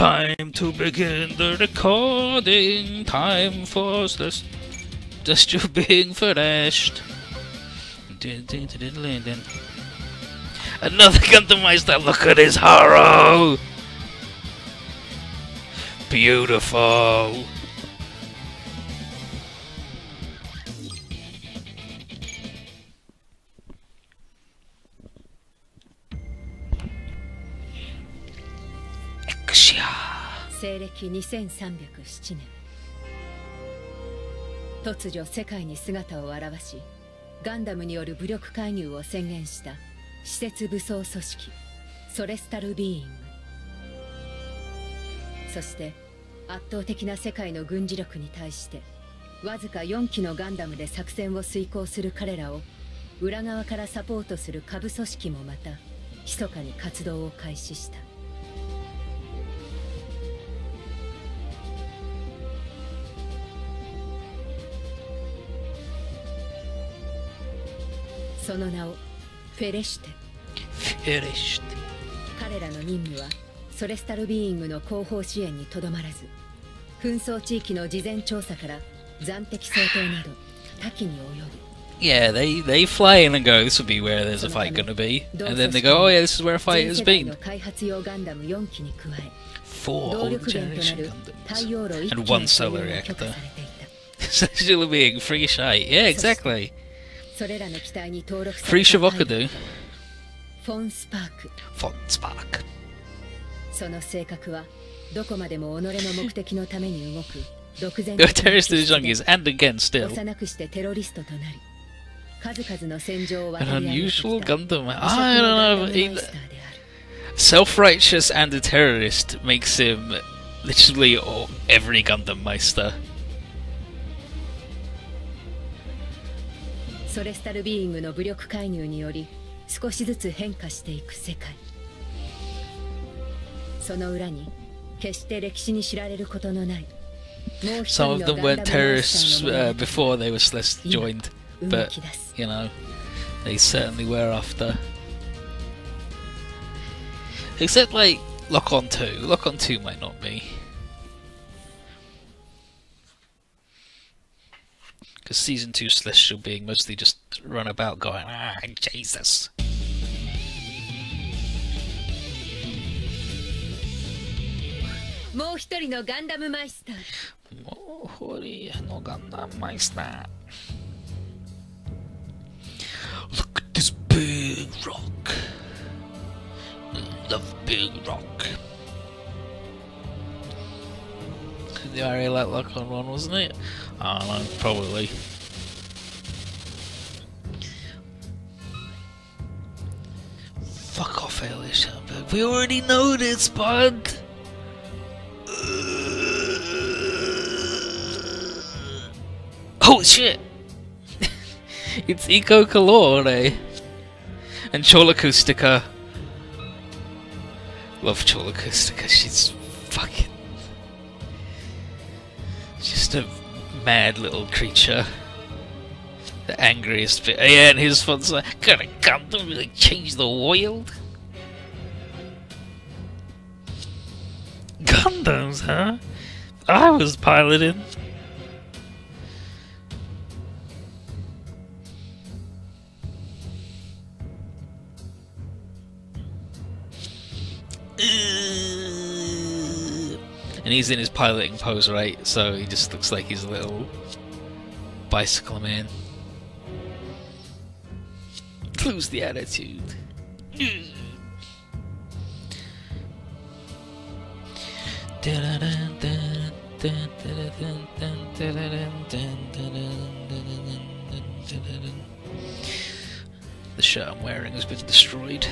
Time to begin the recording. Time for this. Just you being finished. Another Gundam Meister. Look at his horror. Beautiful. 西暦2307年。突如世界に姿を現しガンダムによる武力介入を宣言した施設武装組織ソレスタル・ビーイング。そして圧倒的な世界の軍事力に対してわずか4機のガンダムで作戦を遂行する彼らを裏側からサポートする下部組織もまた密かに活動を開始した。その名をフェレシュテ Finished. 彼らの任務はソレスタルビーイングの後方支援にとどまらず紛争地域の事前調査から暫敵掃討など多岐に及ぶ Yeah, they they fly in and go. This will be where there's a fight gonna be, and then they go, oh yeah, this is where a fight 全 has 世代 been. の開発用ガンダム4機に加え Four 動 old 力源とな generation る太 Gundams 陽炉1 and 機 one の所 solar 有が許可 reactor. されていた Essentially being free shite. Yeah, exactly. それらの機体に登録さ Free れたパイロッ Shavokadu. トフォン・スパーク Font Spark. その性格はどこまでも己の目的のために動く独善 They're 的な terrorists to 気 the 質で junkies, and again, still. 幼くしてテロリストとなり数々の戦場を An 渡り歩いてきた unusual Gundam. 異色 I の don't ガンダ know. ムマ He, イスターである self righteous and a terrorist makes him literally all, every Gundam Meister. ソレスタルビーイングの武力介入により少しずつ変化していく世界その裏に決して歴史に知られることのないもう一 Some 人 of の them ガン weren't ダムマイス terrorists ターの uh, 物語 before they were Celeste Yeah. joined, 動 but き出す you know, they certainly were after. Except like Lock On 2. Lock On 2 might not be. Because season two Celestial being mostly just run about going, ah, Jesus. Look at this big rock. Love big rock. The area like Lock on one, wasn't it? Oh, I know, probably. Fuck off, Elliot Schellenberg. We already know this, bud! Oh shit! it's Eco Calore and Chall Acustica. Love Chall Acustica, she's fucking. Mad little creature. The angriest bit. Yeah, and his fun's like, gonna come to like, change the world? Gundams, huh? I was piloting. And he's in his piloting pose, right? So he just looks like he's a little bicycle man. Lose the attitude. The shirt I'm wearing has been destroyed.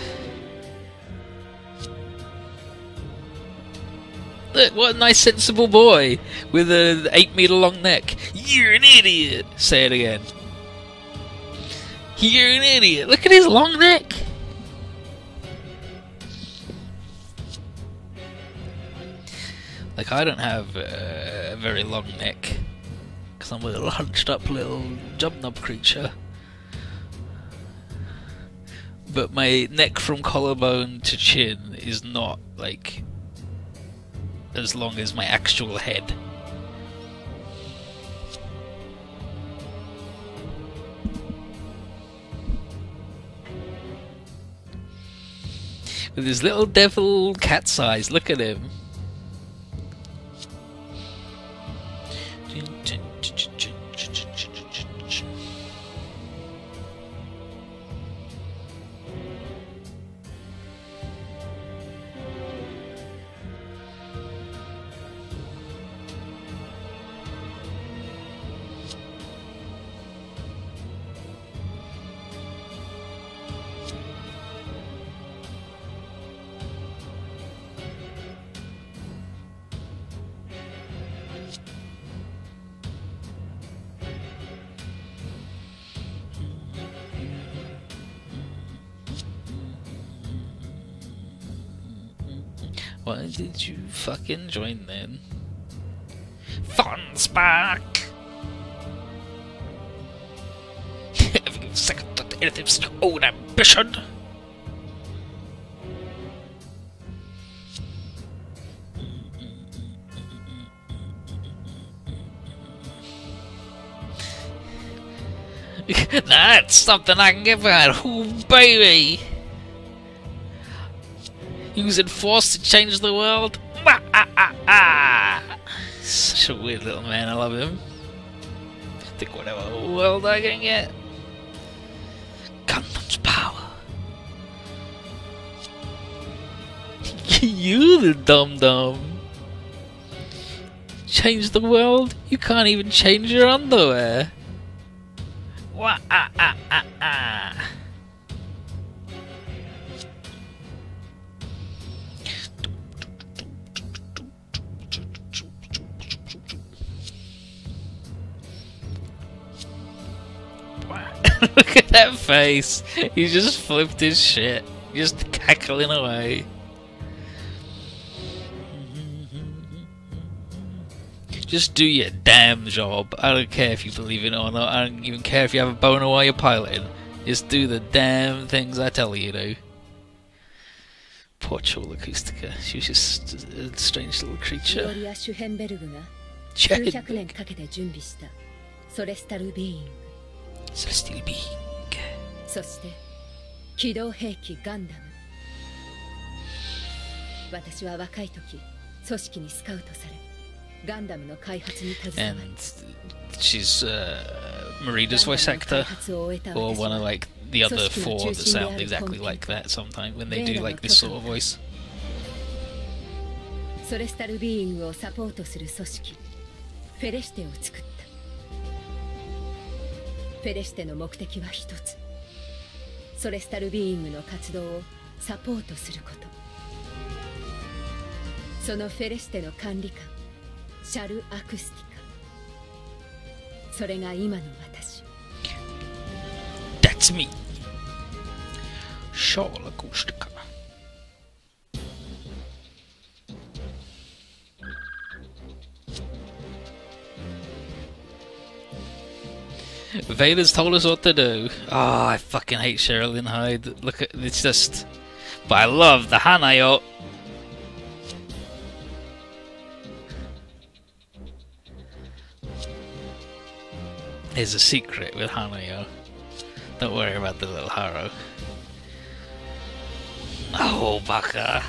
What a nice sensible boy with an eight meter long neck. You're an idiot. Say it again. You're an idiot. Look at his long neck. Like I don't have uh, a very long neck because I'm a little hunched up little jump knob creature. But my neck from collarbone to chin is not like as long as my actual head. With his little devil cat's eyes, look at him. Why did you fucking join then? Fon Spaak! You second thought to anything such own ambition? That's something I can get behind. Ooh, baby! Using force to change the world. Ah, ah, ah. Such a weird little man. I love him. Think whatever world I can get. Gundam's power. you the dum dum. Change the world? You can't even change your underwear. Ah, ah, ah, ah. Look at that face. He just flipped his shit. Just cackling away. Just do your damn job. I don't care if you believe in it or not. I don't even care if you have a boner while you're piloting. Just do the damn things I tell you to. Poor Chall Acustica. She was just a strange little creature. Check. Celestial being. そして機動兵器ガンダム私は若い時組織にスカウトされガンダムの開発に携わ And り she's uh, Marida's voice ガンダムの開 actor. 発を終えた Or 私 one of は like the other Sushki no four that Chushi sound de exactly Content. like that sometimes when they do like this sort of voice. ソレスタルビーイングをサポートする組織フェレシテを作った フェレステの目的は一つ。ソレスタルビーイングの活動をサポートすること。そのフェレステの管理官シャル・アクスティカ。それが今の私。That's me. シャル・アクスティカ Vader's told us what to do. Oh, I fucking hate Sherilyn Hyde. Look at it's just. But I love the Hanayo. There's a secret with Hanayo. Don't worry about the little Haro. Oh, Baka.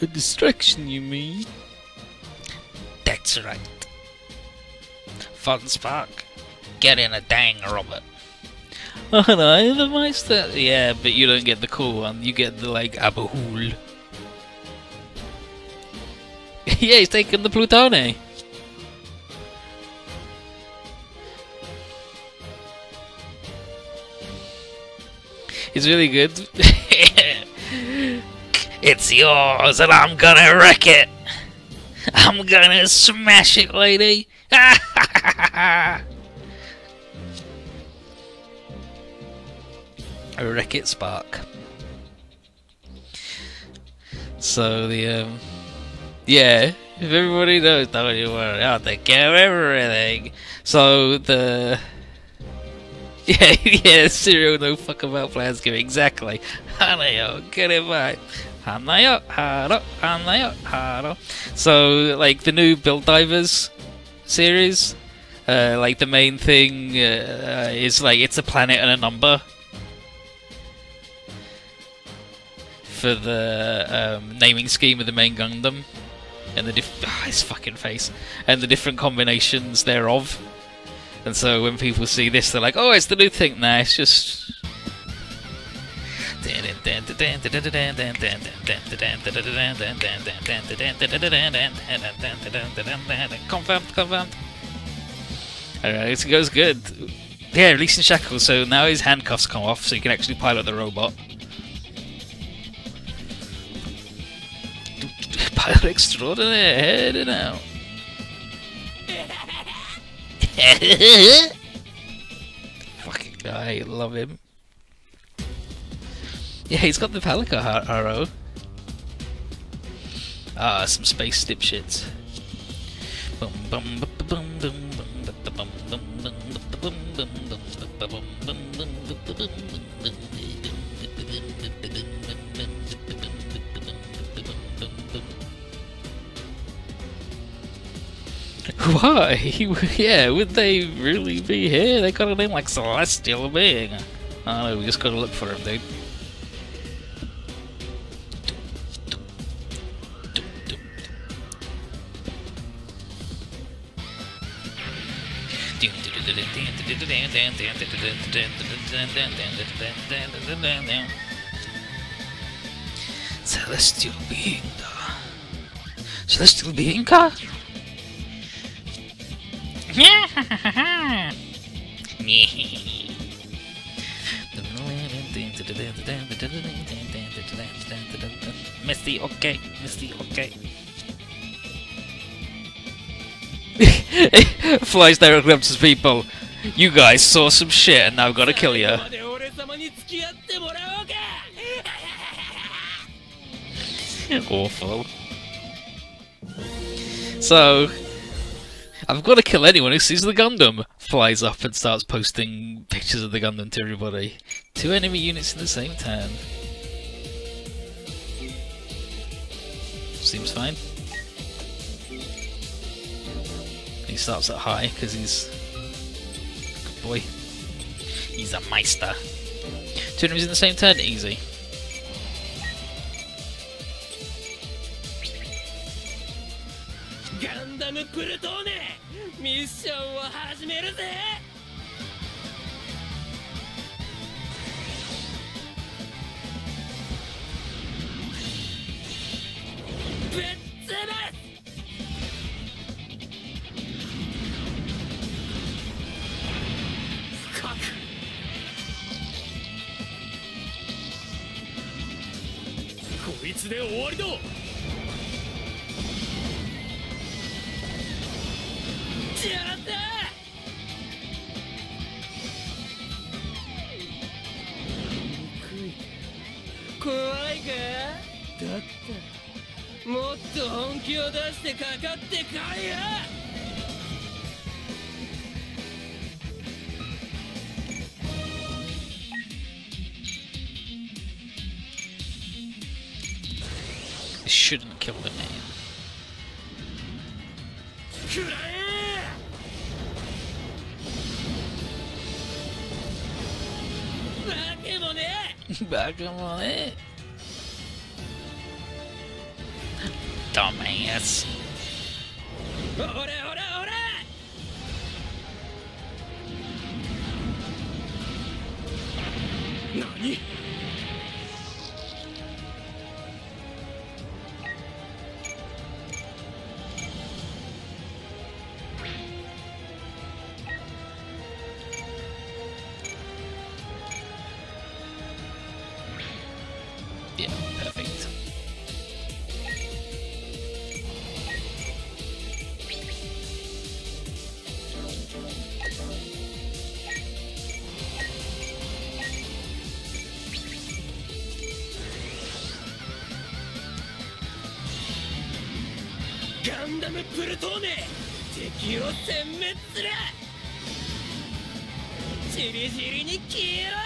A distraction, you mean? That's right. Fon Spaak. Get in a dang, Robert. Oh no, the Meister. Yeah, but you don't get the cool one. You get the like Abulhool. yeah, he's taking the Plutone. It's really good. it's yours, and I'm gonna wreck it. I'm gonna smash it, lady. A wreck it spark. So the um, yeah, if everybody knows, don't you worry, I'll take care of everything. So the Yeah, yeah, Serial no fuck about plans give exactly. Hanayo, get it right. Hanayo, haro, hanayo, haro. So, like the new Build Divers series, uh, like the main thing uh, is like it's a planet and a number. For the um, naming scheme of the main Gundam, and the diff- ah, his fucking face, and the different combinations thereof. And so when people see this, they're like, "Oh, it's the new thing." Nah, it's just. Confirmed, confirmed. Alright, it goes good. Yeah, releasing shackles, so now his handcuffs come off, so you can actually pilot the robot. Pilot extraordinaire, heading out. Fucking guy, love him. Yeah, he's got the har- arrow. Ah, some space dipshits. Why? yeah, would they really be here? They got a name like Celestial Being. I don't know, we just gotta look for him, dude. Celestial being. Celestial being? Misty, okay. Misty, okay. Flies directly up to people. You guys saw some shit and now I've got to kill you. Awful. So, I've got to kill anyone who sees the Gundam. Flies up and starts posting pictures of the Gundam to everybody. Two enemy units in the same turn. Seems fine. He starts at high because he's boy. He's a meister. Two enemies in the same turn? Easy. Gundam Mission Let's こいつで終わりだ。やった怖いか？だったらもっと本気を出してかかってこいよ shouldn't kill the name. Bakamone! Dumbass. プルトーネ敵を殲滅する!」 チリチリに消えろ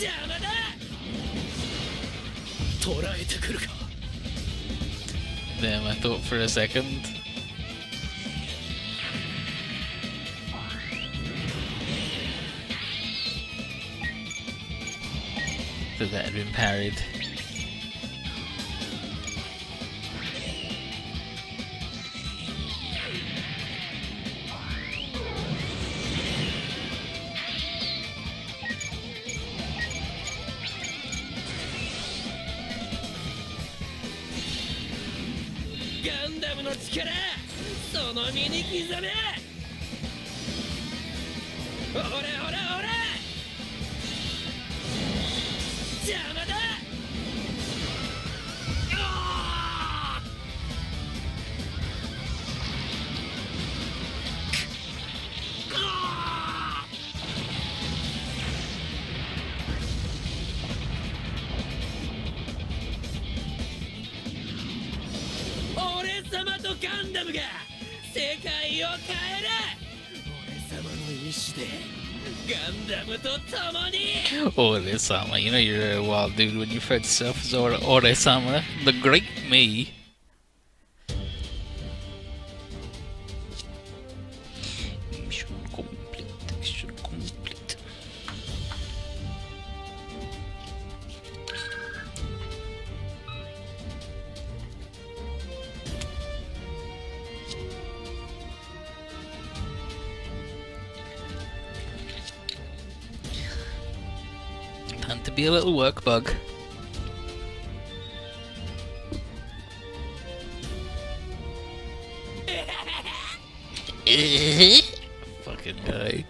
邪魔だ捕らえてくるか Damn, I thought for a second. That that had been parried. を変える俺様の意志でガンダムと共に Ore-sama, you know you're a wild dude when you refer to yourself as Ore- Ore-sama, the great me. Be a little work bug. Fucking guy.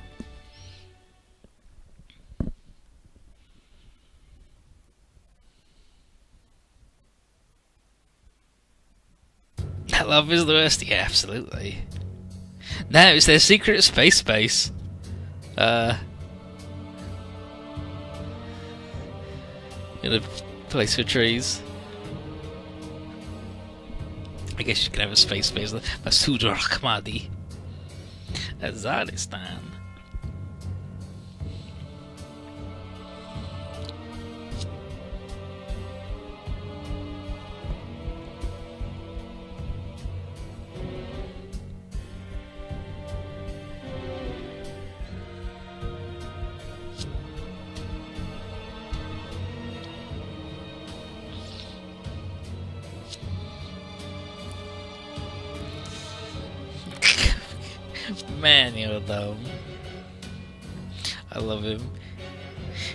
That love is the worst. Yeah, absolutely. Now it's their secret space base. Uh, in a place for trees. I guess you can have a space base. Masood Rahmadi. Azadistan.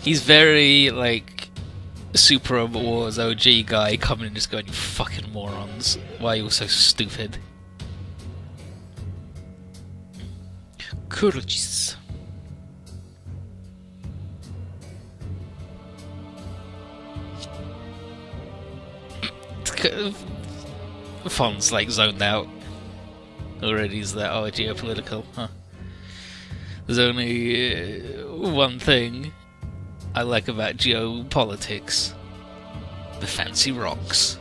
He's very like Super Robot Wars OG guy coming and just going, You fucking morons. Why are you all so stupid? Kurgis. Fon's like zoned out already is that oh geopolitical huh there's only uh, one thing i like about geopolitics. The fancy rocks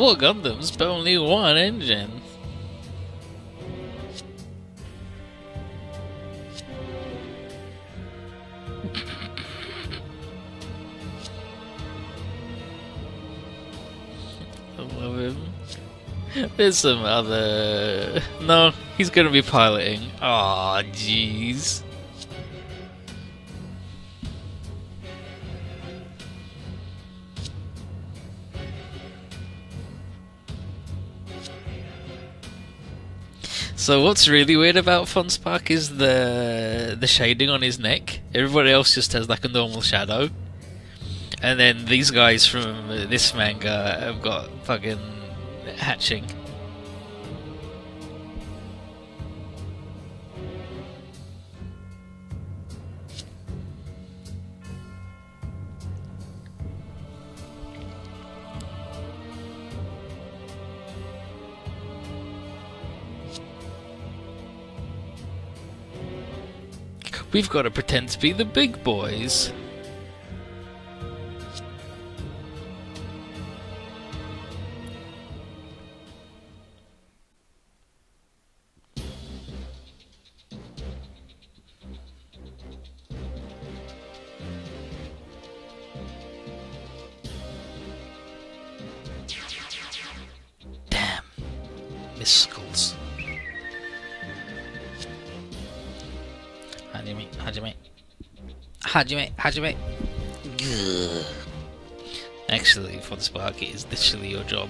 four Gundams, but only one engine. I love him. There's some other. No, he's gonna be piloting. Aw, jeez. So what's really weird about Fon Spaak is the the shading on his neck. Everybody else just has like a normal shadow. And then these guys from this manga have got fucking hatching. We've got to pretend to be the big boys. Damn. Miskles. Hajime, Hajime. Actually, for the spark, it is literally your job.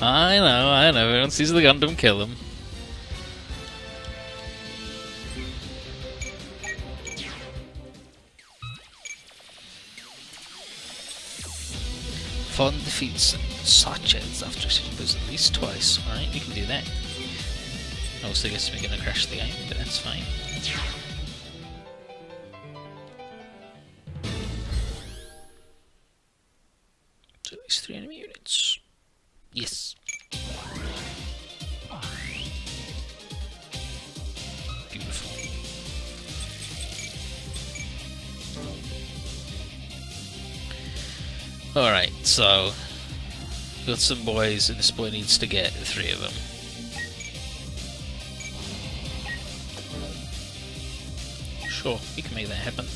I know, I know. Everyone sees the Gundam kill him. Fun defeats Sachets after shooting those at least twice. Alright, you can do that. Also, I guess we're gonna crash the game, but that's fine. So got some boys and this boy needs to get three of them. Sure, we can make that happen.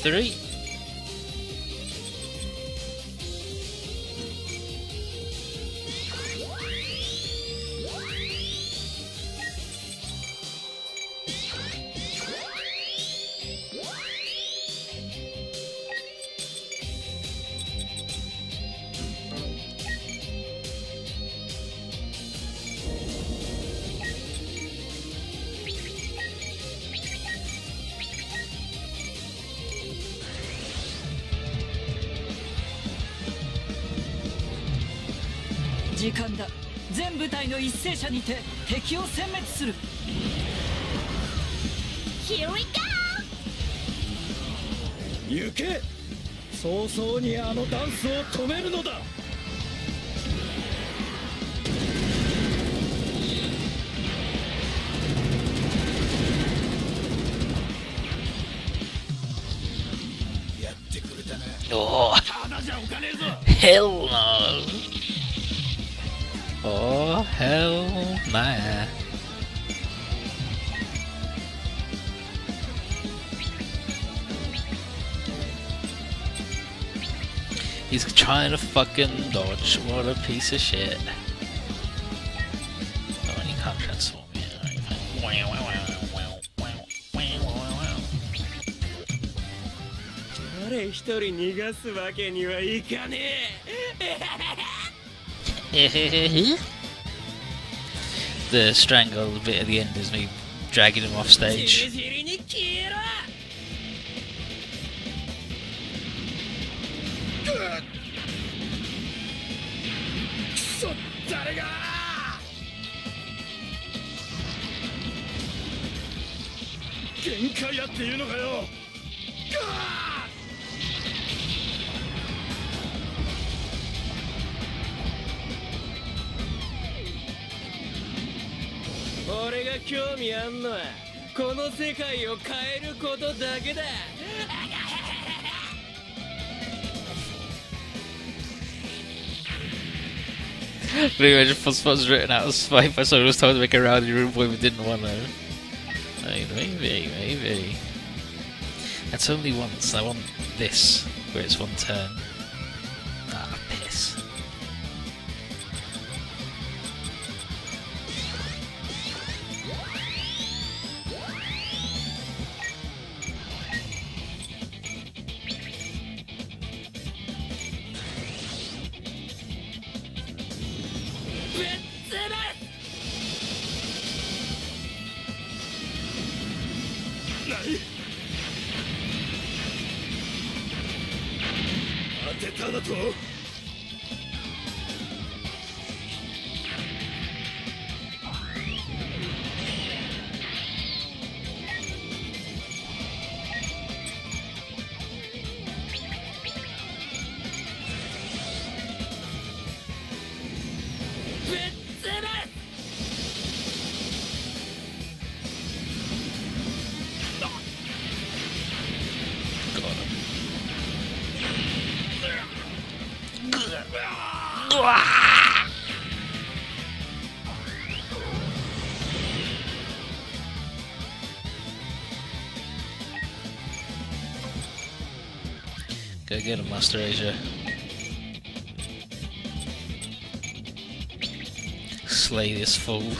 3. にて敵を殲滅する Here we go! 行け早々にあのダンスを止めるのだってくれたな。Hello. Oh, hell nah. He's trying to fucking dodge. What a piece of shit. Oh, and he can't transform yet. Alright, fine. Wow, wow, wow, wow, wow, wow, wow. 誰一人逃がすわけにはいかね the strangle bit at the end is me dragging him off stage. 俺が興味あんのはこの世界を変えることだけだ But anyway, just was written out as spite by someone who was told to make a rowdy room boy but didn't want to. Maybe, maybe, maybe. That's only once. I want this, where it's one turn. Go get him, Master Asia. Slay this fool.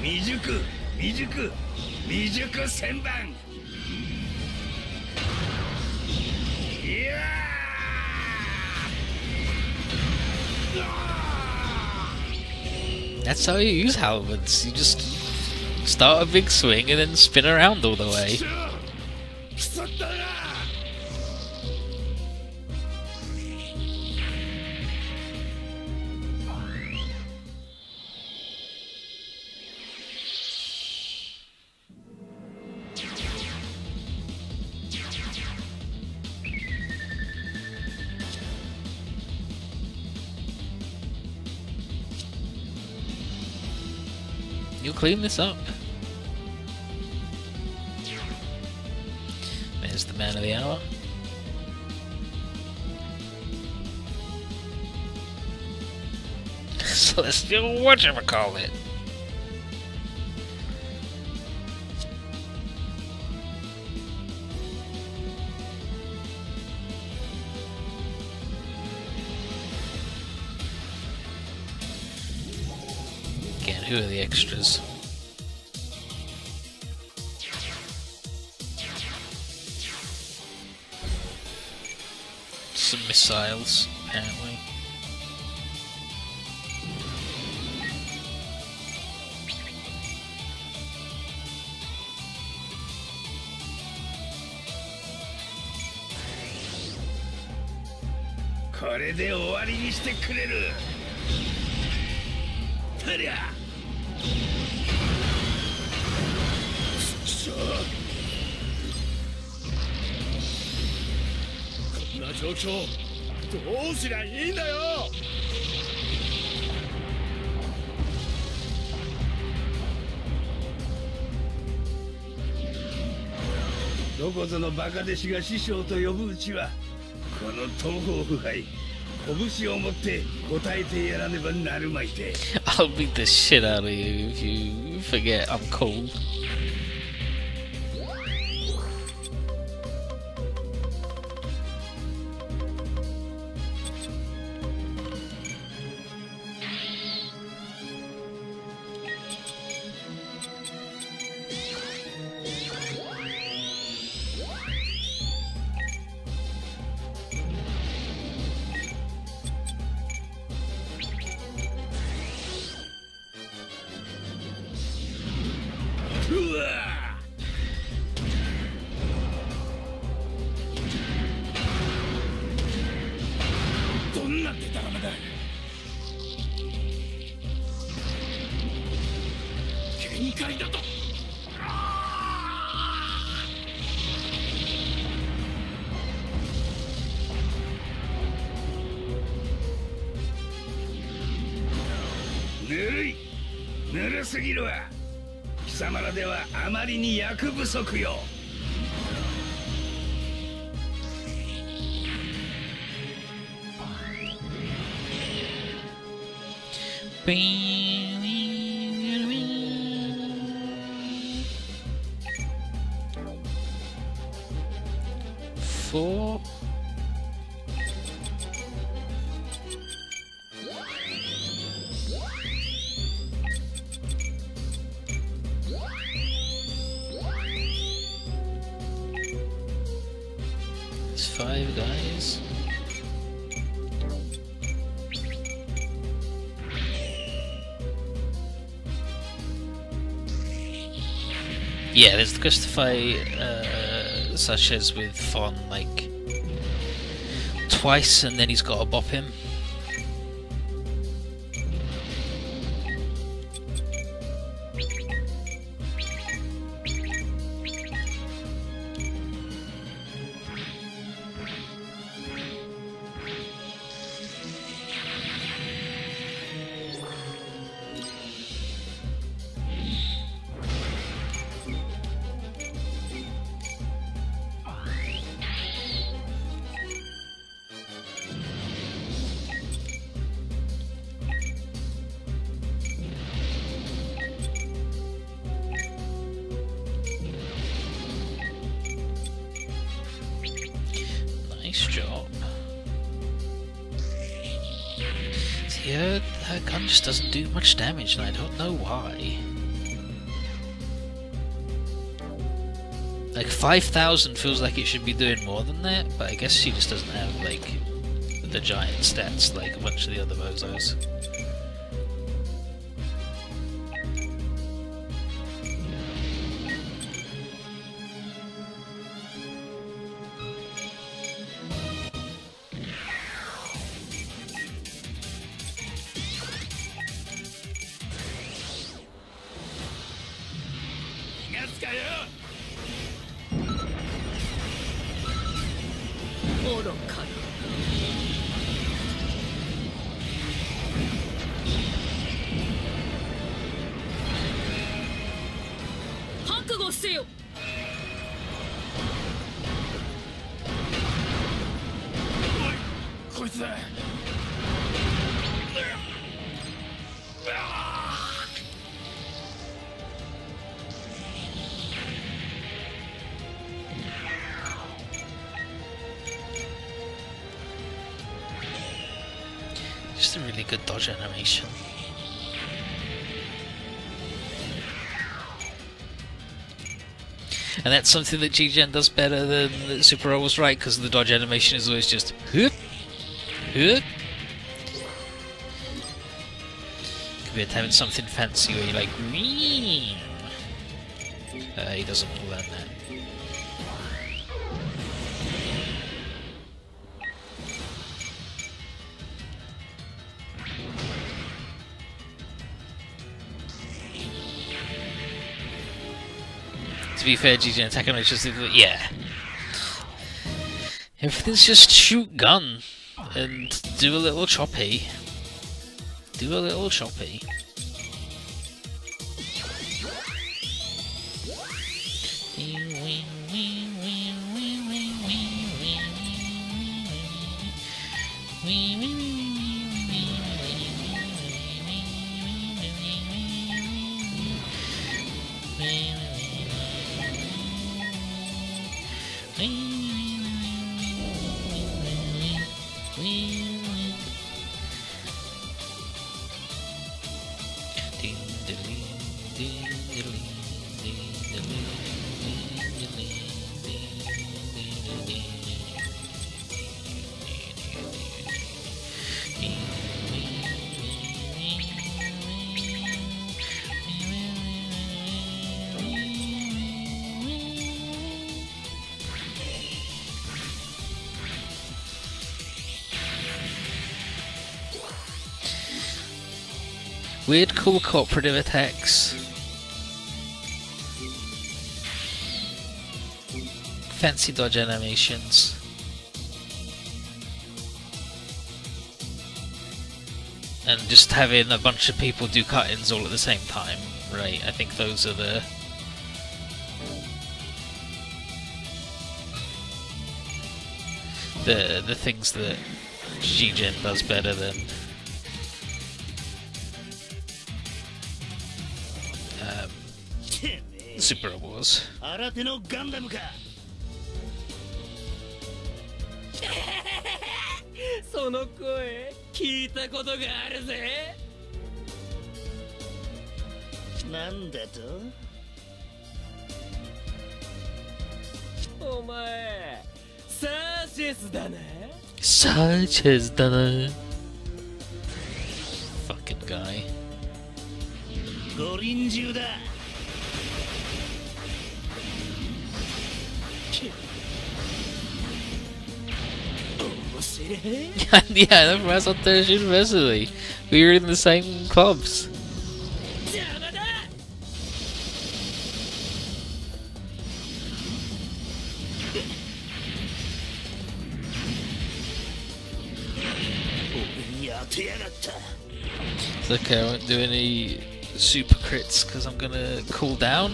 Mizuku! Mizuku! Mizuku Senban! Yeah! That's how you use halberds. You just Start a big swing and then spin around all the way. You clean this up. Celestial it. Again, who are the extras? Some missiles, apparently.「れで終わりにしてくれる」「たりゃ」くそ。こんな状況どうすりゃいいんだよ。どこぞのバカ弟子が師匠と呼ぶうちはこの東方腐敗。I'll beat the shit out of you if you forget I'm cold. すぎるわ。貴様らではあまりに役不足よ。ビーン five guys. Yeah, there's the Christopher uh, such as with Fon, like twice, and then he's got to bop him. Gun just doesn't do much damage, and I don't know why. Like 5,000 feels like it should be doing more than that, but I guess she just doesn't have, like, the giant stats like a bunch of the other bozos. And that's something that G-Gen does better than Super Robo's right, because the dodge animation is always just whoop, whoop. Compared to having something fancy where you're like. Uh, he doesn't learn that. To be fair, GG and it's just yeah. Everything's just shoot gun and do a little choppy. Do a little choppy. Weird, cool cooperative attacks. Fancy dodge animations. And just having a bunch of people do cut-ins all at the same time, right? I think those are the the the things that G-Gen does better than てめえ Super Wars. 新手のガンダムか。その声聞いたことがあるぜ。なんだと？お前サーシェスだな Sanchez done Fucking guy. 五輪中だ yeah, I was out there university. We were in the same clubs. It's okay, I won't do any super crits because I'm gonna cool down.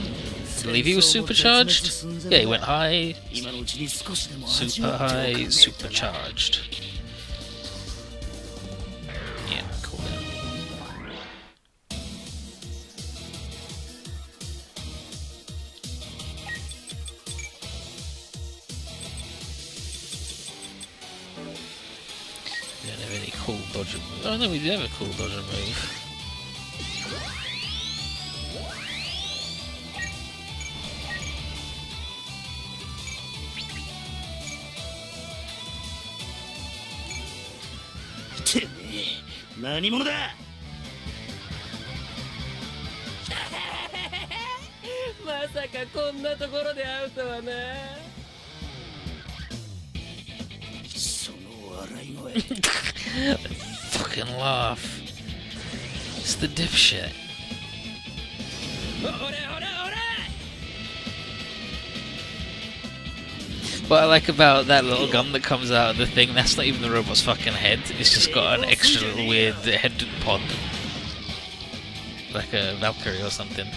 Believe he was supercharged. Yeah, he went high, super high, supercharged. Yeah, cool. Don't have any cool dodger. Oh no, we did have a cool dodger move. 何者だ？まさかこんなところで会うとはなその笑い声 Fucking laugh. It's the dipshit. What I like about that little gun that comes out of the thing, that's not even the robot's fucking head. It's just got an extra little weird head pod. Like a Valkyrie or something.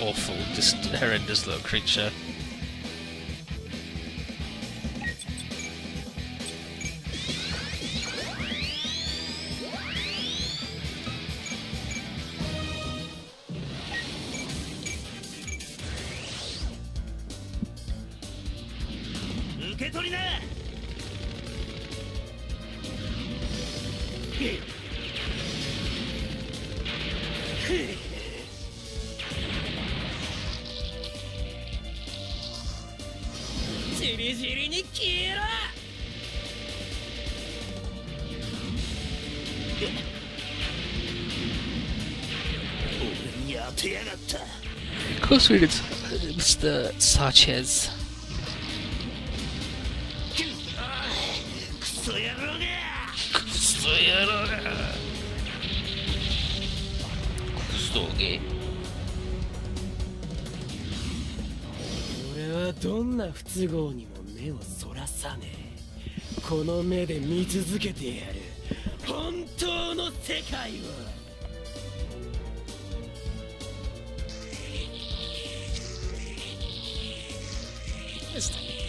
Awful, just horrendous little creature. クソ野郎が Kustoge. 俺はどんな不都合にも目をそらさねえ。この目で見続けてやる本当の世界を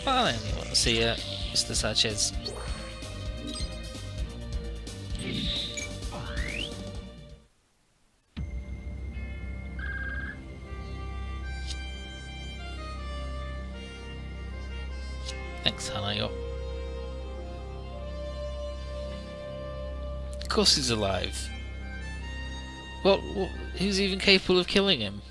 I don't really want to see it. Mr. Sanchez. course he's alive. What, what? Who's even capable of killing him?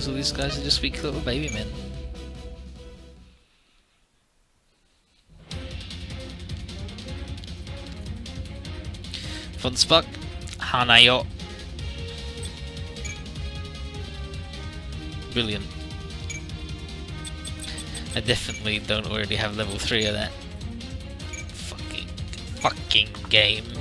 Because all these guys are just weak little baby men. Fon Spaak, Hanayo. Brilliant. I definitely don't already have level 3 of that. Fucking, fucking game.